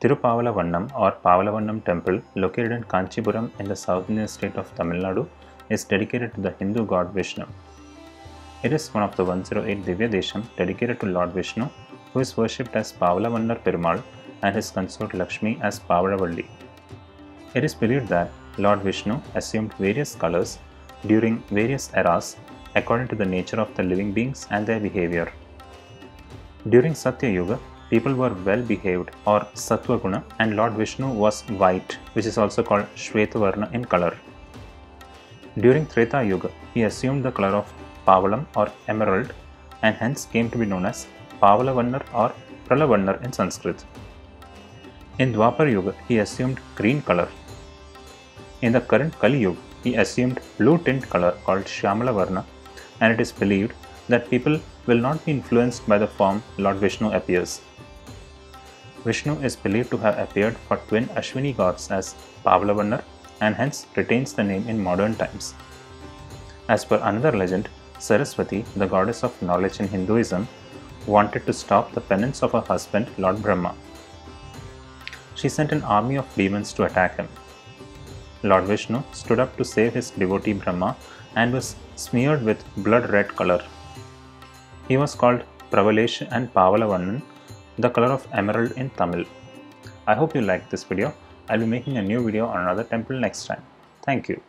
Tirupavalavannam or Pavalavannam temple located in Kanchipuram in the southern state of Tamil Nadu is dedicated to the Hindu god Vishnu. It is one of the 108 Divya Desham dedicated to Lord Vishnu who is worshipped as Pavalavannar Perumal and his consort Lakshmi as Pavalavalli. It is believed that Lord Vishnu assumed various colors during various eras according to the nature of the living beings and their behavior. During Satya Yuga, people were well behaved or Sattva Guna and Lord Vishnu was white, which is also called Shvetavarna in color. During Treta Yuga, he assumed the color of Pavalam or emerald and hence came to be known as Pavalavannar or Pralavannar in Sanskrit. In Dwapar Yuga, he assumed green color. In the current Kali Yuga, he assumed blue tint color called Shyamala Varna and it is believed that people will not be influenced by the form Lord Vishnu appears. Vishnu is believed to have appeared for twin Ashwini gods as Pavalavannar and hence retains the name in modern times. As per another legend, Saraswati, the goddess of knowledge in Hinduism, wanted to stop the penance of her husband, Lord Brahma. She sent an army of demons to attack him. Lord Vishnu stood up to save his devotee Brahma and was smeared with blood red color. He was called Pravalesh and Pavalavannan, the color of emerald in Tamil. I hope you liked this video. I'll be making a new video on another temple next time. Thank you.